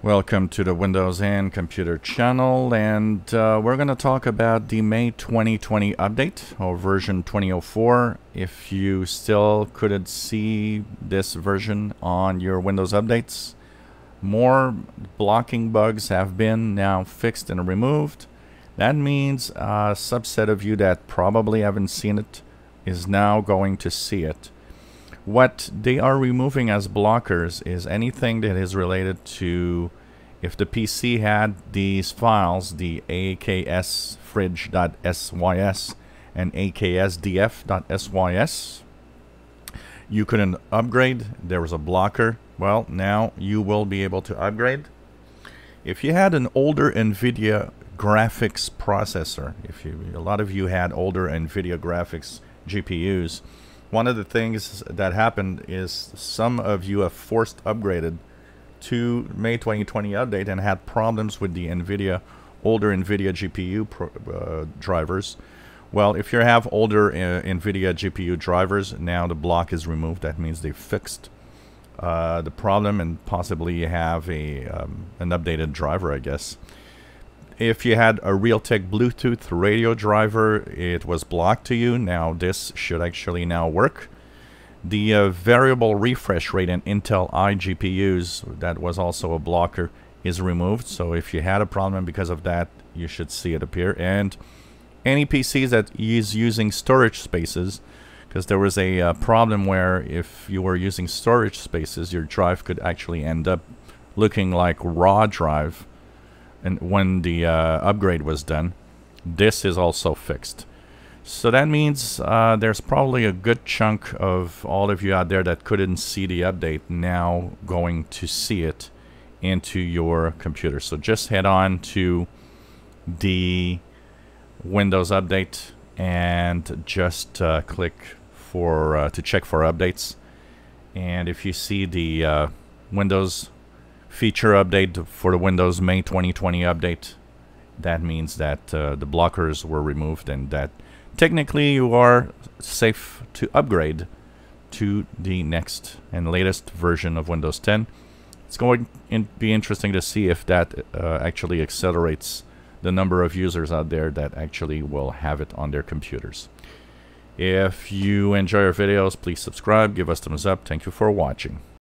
Welcome to the Windows and Computer channel and uh, we're going to talk about the May 2020 update or version 2004. If you still couldn't see this version on your Windows updates, more blocking bugs have been now fixed and removed. That means a subset of you that probably haven't seen it is now going to see it. What they are removing as blockers is anything that is related to if the PC had these files, the aksfridge.sys and aksdf.sys, you couldn't upgrade. There was a blocker. Well, now you will be able to upgrade. If you had an older NVIDIA graphics processor, if you, a lot of you had older NVIDIA graphics GPUs, one of the things that happened is some of you have forced upgraded to May 2020 update and had problems with the NVIDIA, older NVIDIA GPU pro, uh, drivers. Well, if you have older uh, NVIDIA GPU drivers, now the block is removed. That means they fixed uh, the problem and possibly have a um, an updated driver, I guess. If you had a Realtek Bluetooth radio driver, it was blocked to you. Now this should actually now work. The uh, variable refresh rate in Intel iGPUs, that was also a blocker, is removed. So if you had a problem because of that, you should see it appear. And any PCs that is using storage spaces, because there was a uh, problem where if you were using storage spaces, your drive could actually end up looking like raw drive and when the uh, upgrade was done. This is also fixed. So that means uh, there's probably a good chunk of all of you out there that couldn't see the update now going to see it into your computer. So just head on to the Windows Update and just uh, click for uh, to check for updates. And if you see the uh, Windows feature update for the Windows May 2020 update, that means that uh, the blockers were removed and that technically you are safe to upgrade to the next and latest version of Windows 10. It's going to be interesting to see if that uh, actually accelerates the number of users out there that actually will have it on their computers. If you enjoy our videos, please subscribe, give us thumbs up. Thank you for watching.